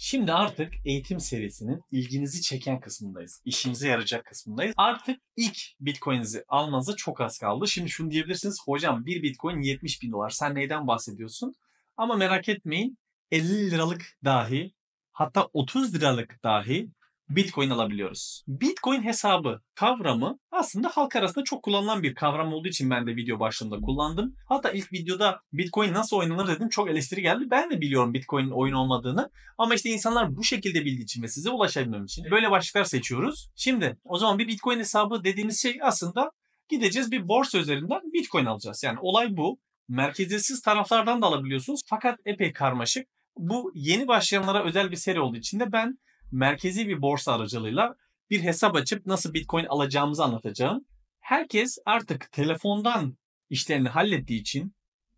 Şimdi artık eğitim serisinin ilginizi çeken kısmındayız. İşinize yarayacak kısmındayız. Artık ilk Bitcoin'inizi almanıza çok az kaldı. Şimdi şunu diyebilirsiniz. Hocam bir Bitcoin 70 bin dolar. Sen neyden bahsediyorsun? Ama merak etmeyin. 50 liralık dahi hatta 30 liralık dahi Bitcoin alabiliyoruz. Bitcoin hesabı kavramı aslında halk arasında çok kullanılan bir kavram olduğu için ben de video başlığında kullandım. Hatta ilk videoda Bitcoin nasıl oynanır dedim çok eleştiri geldi. Ben de biliyorum Bitcoin'in oyun olmadığını. Ama işte insanlar bu şekilde bildiği için ve size ulaşabilmem için böyle başlıklar seçiyoruz. Şimdi o zaman bir Bitcoin hesabı dediğimiz şey aslında gideceğiz bir borsa üzerinden Bitcoin alacağız. Yani olay bu. Merkeziyetsiz taraflardan da alabiliyorsunuz. Fakat epey karmaşık. Bu yeni başlayanlara özel bir seri olduğu için de ben merkezi bir borsa aracılığıyla bir hesap açıp nasıl Bitcoin alacağımızı anlatacağım. Herkes artık telefondan işlerini hallettiği için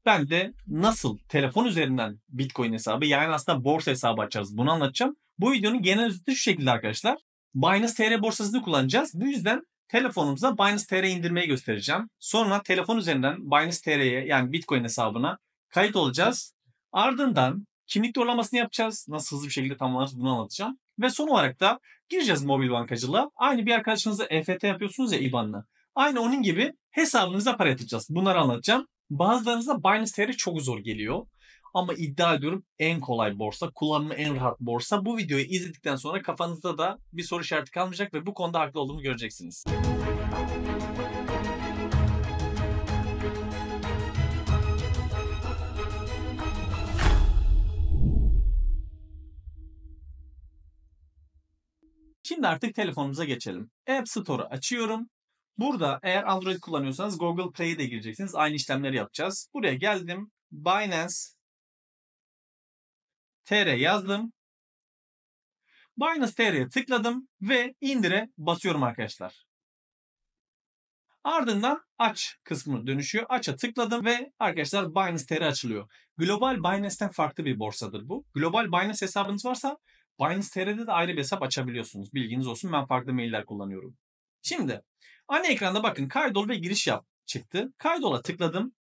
ben de nasıl telefon üzerinden Bitcoin hesabı yani aslında borsa hesabı açacağız bunu anlatacağım. Bu videonun genel özeti şu şekilde arkadaşlar. Binance TR borsasını kullanacağız. Bu yüzden telefonumuza Binance TR indirmeyi göstereceğim. Sonra telefon üzerinden Binance TR'ye yani Bitcoin hesabına kayıt olacağız. Ardından kimlik doğrulamasını yapacağız. Nasıl hızlı bir şekilde tamamlarız bunu anlatacağım. Ve son olarak da gireceğiz mobil bankacılığa. Aynı bir arkadaşınıza EFT yapıyorsunuz ya IBAN'la. Aynı onun gibi hesabınıza para yatıracağız. Bunları anlatacağım. Bazılarınıza Binance TR çok zor geliyor. Ama iddia ediyorum en kolay borsa, kullanımı en rahat borsa. Bu videoyu izledikten sonra kafanızda da bir soru işareti kalmayacak ve bu konuda haklı olduğumu göreceksiniz. Şimdi artık telefonumuza geçelim. App Store'u açıyorum. Burada eğer Android kullanıyorsanız Google Play'e de gireceksiniz. Aynı işlemleri yapacağız. Buraya geldim. Binance TR yazdım. Binance TR'ye tıkladım ve indire basıyorum arkadaşlar. Ardından aç kısmı dönüşüyor. Aç'a tıkladım ve arkadaşlar Binance TR açılıyor. Global Binance'ten farklı bir borsadır bu. Global Binance hesabınız varsa Binance TR'de de ayrı bir hesap açabiliyorsunuz. Bilginiz olsun ben farklı mailler kullanıyorum. Şimdi ana ekranda bakın kaydol ve giriş yap çıktı. Kaydola tıkladım.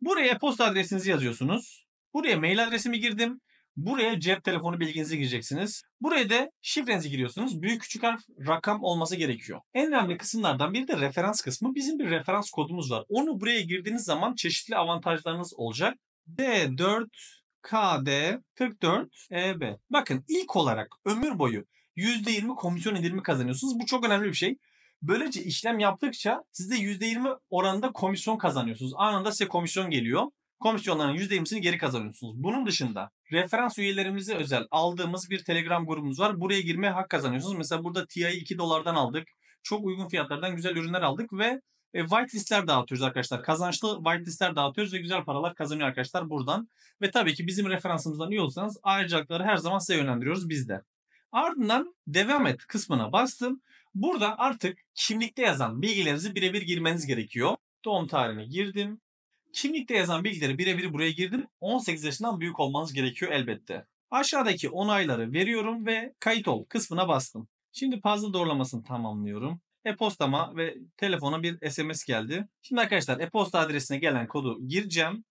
Buraya posta adresinizi yazıyorsunuz. Buraya mail adresimi girdim. Buraya cep telefonu bilginizi gireceksiniz. Buraya da şifrenizi giriyorsunuz. Büyük küçük harf rakam olması gerekiyor. En önemli kısımlardan biri de referans kısmı. Bizim bir referans kodumuz var. Onu buraya girdiğiniz zaman çeşitli avantajlarınız olacak. D4 KD 44 EB. Bakın ilk olarak ömür boyu %20 komisyon indirimi kazanıyorsunuz. Bu çok önemli bir şey. Böylece işlem yaptıkça siz de %20 oranında komisyon kazanıyorsunuz. Anında size komisyon geliyor. Komisyonların %20'sini geri kazanıyorsunuz. Bunun dışında referans üyelerimize özel aldığımız bir Telegram grubumuz var. Buraya girmeye hak kazanıyorsunuz. Mesela burada TI'yi 2 dolardan aldık. Çok uygun fiyatlardan güzel ürünler aldık ve e, whitelistler dağıtıyoruz arkadaşlar. Kazançlı whitelistler dağıtıyoruz ve güzel paralar kazanıyor arkadaşlar buradan. Ve tabii ki bizim referansımızdan üye olsanız ayrıcalıkları her zaman size yönlendiriyoruz biz de. Ardından devam et kısmına bastım. Burada artık kimlikte yazan bilgilerinizi birebir girmeniz gerekiyor. Doğum tarihini girdim. Kimlikte yazan bilgileri birebir buraya girdim. 18 yaşından büyük olmanız gerekiyor elbette. Aşağıdaki onayları veriyorum ve kayıt ol kısmına bastım. Şimdi puzzle doğrulamasını tamamlıyorum. E-postama ve telefona bir SMS geldi. Şimdi arkadaşlar e-posta adresine gelen kodu gireceğim.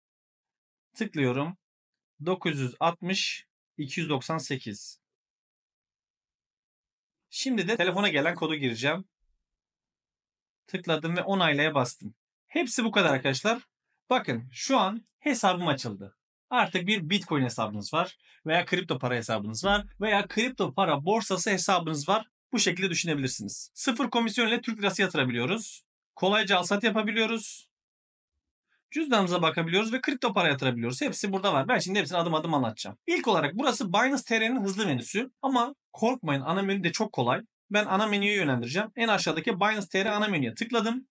Tıklıyorum. 960 298. Şimdi de telefona gelen kodu gireceğim. Tıkladım ve onaylaya bastım. Hepsi bu kadar arkadaşlar. Bakın şu an hesabım açıldı. Artık bir Bitcoin hesabınız var veya kripto para hesabınız var veya kripto para borsası hesabınız var. Bu şekilde düşünebilirsiniz. Sıfır komisyon ile Türk lirası yatırabiliyoruz. Kolayca alsat yapabiliyoruz. Cüzdanımıza bakabiliyoruz ve kripto para yatırabiliyoruz. Hepsi burada var. Ben şimdi hepsini adım adım anlatacağım. İlk olarak burası Binance TR'nin hızlı menüsü. Ama korkmayın ana menü de çok kolay. Ben ana menüye yönlendireceğim. En aşağıdaki Binance TR ana menüye tıkladım.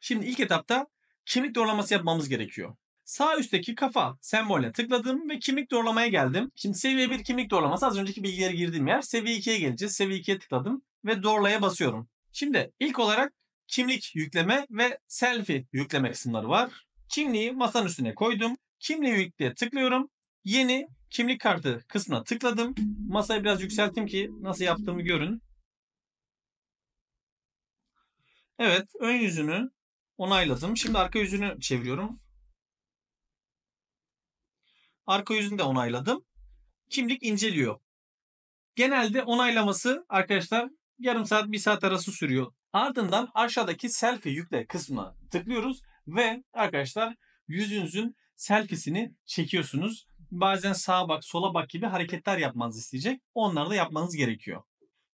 Şimdi ilk etapta kimlik doğrulaması yapmamız gerekiyor. Sağ üstteki kafa sembolüne tıkladım ve kimlik doğrulamaya geldim. Şimdi seviye 1 kimlik doğrulaması az önceki bilgileri girdiğim yer. Seviye 2'ye geleceğiz. Seviye 2'ye tıkladım ve doğrulaya basıyorum. Şimdi ilk olarak kimlik yükleme ve selfie yükleme kısımları var. Kimliği masanın üstüne koydum. Kimliği yükleye tıklıyorum. Yeni kimlik kartı kısmına tıkladım. Masayı biraz yükselttim ki nasıl yaptığımı görün. Evet ön yüzünü onayladım. Şimdi arka yüzünü çeviriyorum. Arka yüzünü de onayladım. kimlik inceliyor. Genelde onaylaması arkadaşlar yarım saat bir saat arası sürüyor. Ardından aşağıdaki selfie yükle kısmına tıklıyoruz ve arkadaşlar yüzünüzün selfiesini çekiyorsunuz. Bazen sağa bak sola bak gibi hareketler yapmanızı isteyecek. Onları da yapmanız gerekiyor.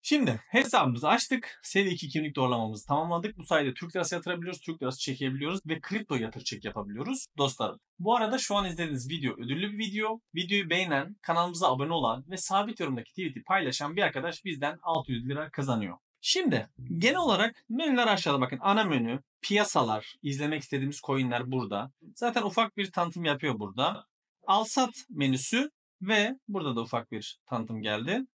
Şimdi hesabımızı açtık. Seviye 2 kimlik doğrulamamızı tamamladık. Bu sayede Türk lirası yatırabiliyoruz, Türk lirası çekebiliyoruz ve kripto yatır çek yapabiliyoruz dostlarım. Bu arada şu an izlediğiniz video ödüllü bir video. Videoyu beğenen, kanalımıza abone olan ve sabit yorumdaki tweet'i paylaşan bir arkadaş bizden 600 lira kazanıyor. Şimdi genel olarak menüler aşağıda bakın. Ana menü, piyasalar, izlemek istediğimiz coinler burada. Zaten ufak bir tanıtım yapıyor burada. Alsat menüsü ve burada da ufak bir tanıtım geldi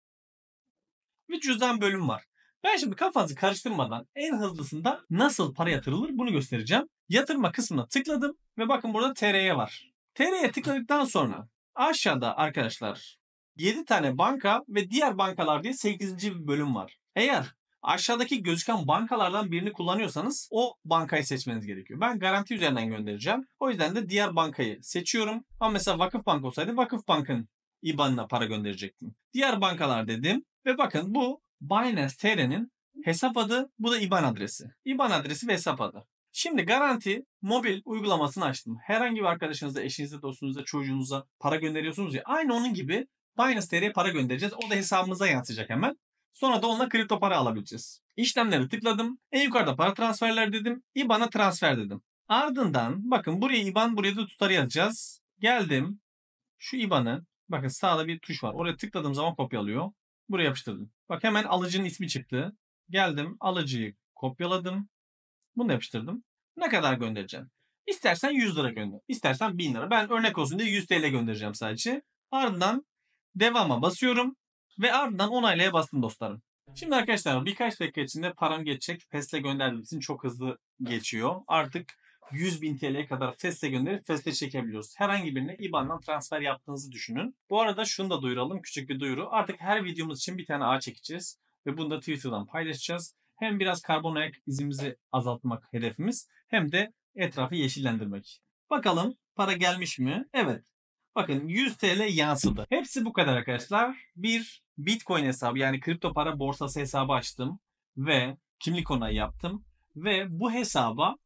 bir cüzdan bölüm var. Ben şimdi kafanızı karıştırmadan en hızlısında nasıl para yatırılır bunu göstereceğim. Yatırma kısmına tıkladım ve bakın burada TR'ye var. TR'ye tıkladıktan sonra aşağıda arkadaşlar 7 tane banka ve diğer bankalar diye 8. bir bölüm var. Eğer aşağıdaki gözüken bankalardan birini kullanıyorsanız o bankayı seçmeniz gerekiyor. Ben garanti üzerinden göndereceğim. O yüzden de diğer bankayı seçiyorum. Ama mesela Vakıf Bank olsaydı Vakıf Bank'ın IBAN'ına para gönderecektim. Diğer bankalar dedim. Ve bakın bu Binance TR'nin hesap adı, bu da IBAN adresi. IBAN adresi ve hesap adı. Şimdi garanti mobil uygulamasını açtım. Herhangi bir arkadaşınıza, eşinize, dostunuza, çocuğunuza para gönderiyorsunuz ya. Aynı onun gibi Binance TR'ye para göndereceğiz. O da hesabımıza yansıyacak hemen. Sonra da onunla kripto para alabileceğiz. İşlemleri tıkladım. En yukarıda para transferler dedim. IBAN'a transfer dedim. Ardından bakın buraya IBAN buraya da tutarı yazacağız. Geldim. Şu IBAN'ı bakın sağda bir tuş var. Oraya tıkladığım zaman kopyalıyor. Buraya yapıştırdım. Bak hemen alıcının ismi çıktı. Geldim alıcıyı kopyaladım. Bunu yapıştırdım. Ne kadar göndereceğim? İstersen 100 lira gönder. İstersen 1000 lira. Ben örnek olsun diye 100 TL göndereceğim sadece. Ardından devama basıyorum. Ve ardından onaylaya bastım dostlarım. Şimdi arkadaşlar birkaç dakika içinde param geçecek. Fesle gönderdiğim için çok hızlı geçiyor. Artık 100 bin TL'ye kadar FES'e gönderip FES'e çekebiliyoruz. Herhangi birine IBAN'dan transfer yaptığınızı düşünün. Bu arada şunu da duyuralım. Küçük bir duyuru. Artık her videomuz için bir tane ağ çekeceğiz. Ve bunu da Twitter'dan paylaşacağız. Hem biraz karbon ayak izimizi azaltmak hedefimiz hem de etrafı yeşillendirmek. Bakalım para gelmiş mi? Evet. Bakın 100 TL yansıdı. Hepsi bu kadar arkadaşlar. Bir Bitcoin hesabı yani kripto para borsası hesabı açtım ve kimlik onayı yaptım ve bu hesaba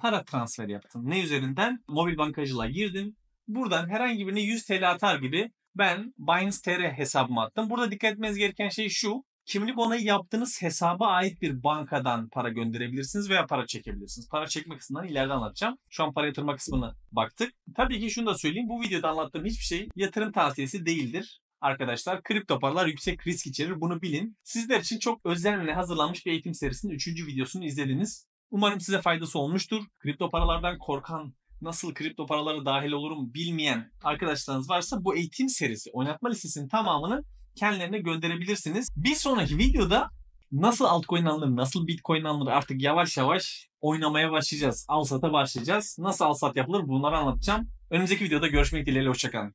para transfer yaptım. Ne üzerinden? Mobil bankacılığa girdim. Buradan herhangi birine 100 TL atar gibi ben Binance TR hesabıma attım. Burada dikkat etmeniz gereken şey şu. Kimlik onayı yaptığınız hesaba ait bir bankadan para gönderebilirsiniz veya para çekebilirsiniz. Para çekme kısmından ileride anlatacağım. Şu an para yatırma kısmını baktık. Tabii ki şunu da söyleyeyim. Bu videoda anlattığım hiçbir şey yatırım tavsiyesi değildir arkadaşlar. Kripto paralar yüksek risk içerir. Bunu bilin. Sizler için çok özenle hazırlanmış bir eğitim serisinin 3. videosunu izlediniz. Umarım size faydası olmuştur. Kripto paralardan korkan, nasıl kripto paralara dahil olurum bilmeyen arkadaşlarınız varsa bu eğitim serisi, oynatma listesinin tamamını kendilerine gönderebilirsiniz. Bir sonraki videoda nasıl altcoin alınır, nasıl bitcoin alınır artık yavaş yavaş oynamaya başlayacağız. Alsat'a başlayacağız. Nasıl alsat yapılır bunları anlatacağım. Önümüzdeki videoda görüşmek dileğiyle. Hoşçakalın.